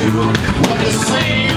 What want to.